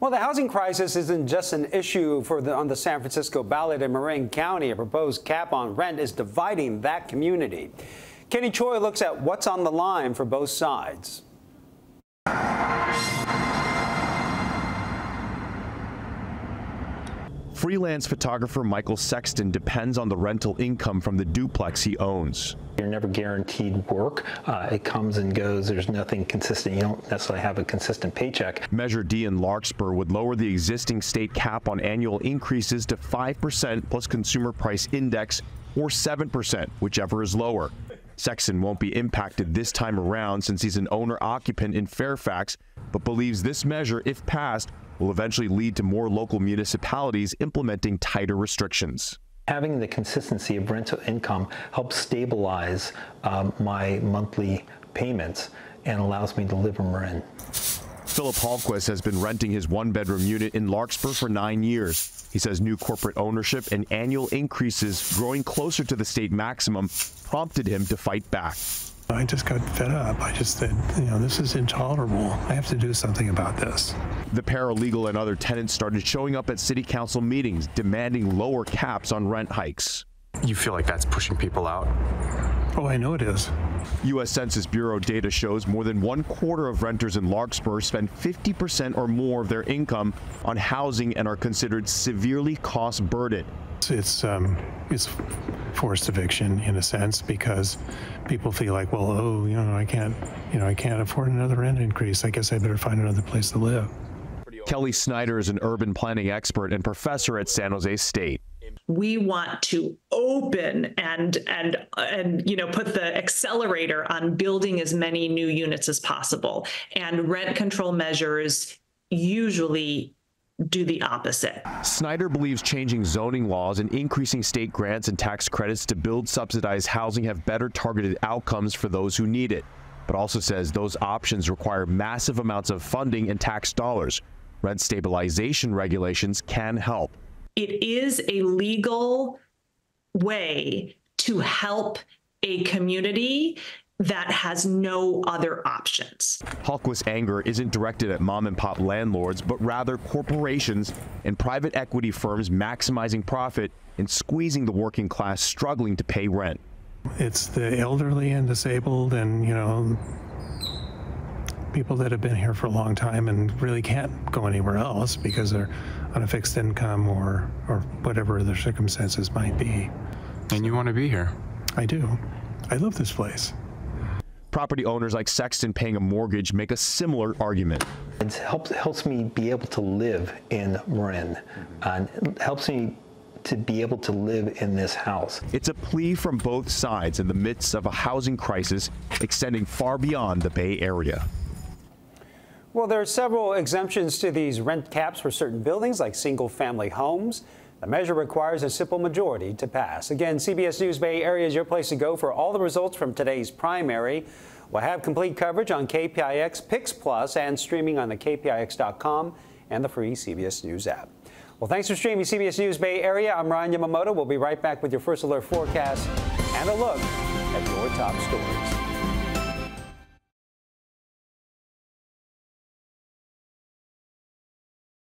Well, the housing crisis isn't just an issue for the, on the San Francisco ballot in Marin County. A proposed cap on rent is dividing that community. Kenny Choi looks at what's on the line for both sides. Freelance photographer Michael Sexton depends on the rental income from the duplex he owns. You're never guaranteed work. Uh, it comes and goes. There's nothing consistent. You don't necessarily have a consistent paycheck. Measure D in Larkspur would lower the existing state cap on annual increases to 5% plus consumer price index or 7%, whichever is lower. Sexton won't be impacted this time around since he's an owner occupant in Fairfax, but believes this measure, if passed, will eventually lead to more local municipalities implementing tighter restrictions. Having the consistency of rental income helps stabilize um, my monthly payments and allows me to live in Marin. Philip Hallquist has been renting his one bedroom unit in Larkspur for nine years. He says new corporate ownership and annual increases growing closer to the state maximum prompted him to fight back. I just got fed up. I just said, you know, this is intolerable. I have to do something about this. The paralegal and other tenants started showing up at city council meetings demanding lower caps on rent hikes. You feel like that's pushing people out? Oh, I know it is. U.S. Census Bureau data shows more than one quarter of renters in Larkspur spend 50% or more of their income on housing and are considered severely cost burdened. It's um, it's forced eviction in a sense because people feel like, well, oh, you know, I can't, you know, I can't afford another rent increase. I guess I better find another place to live. Kelly Snyder is an urban planning expert and professor at San Jose State. We want to open and and and you know put the accelerator on building as many new units as possible. And rent control measures usually do the opposite. Snyder believes changing zoning laws and increasing state grants and tax credits to build subsidized housing have better targeted outcomes for those who need it, but also says those options require massive amounts of funding and tax dollars. Rent stabilization regulations can help. It is a legal way to help a community that has no other options. Hallquist's anger isn't directed at mom and pop landlords, but rather corporations and private equity firms maximizing profit and squeezing the working class struggling to pay rent. It's the elderly and disabled and, you know, people that have been here for a long time and really can't go anywhere else because they're on a fixed income or, or whatever their circumstances might be. And you want to be here? I do. I love this place. Property owners like Sexton paying a mortgage make a similar argument. It helps, helps me be able to live in Marin and helps me to be able to live in this house. It's a plea from both sides in the midst of a housing crisis extending far beyond the Bay Area. Well, there are several exemptions to these rent caps for certain buildings, like single family homes. The measure requires a simple majority to pass. Again, CBS News Bay Area is your place to go for all the results from today's primary. We'll have complete coverage on KPIX, Pix Plus, and streaming on the KPIX.com and the free CBS News app. Well, thanks for streaming CBS News Bay Area. I'm Ryan Yamamoto. We'll be right back with your first alert forecast and a look at your top stories.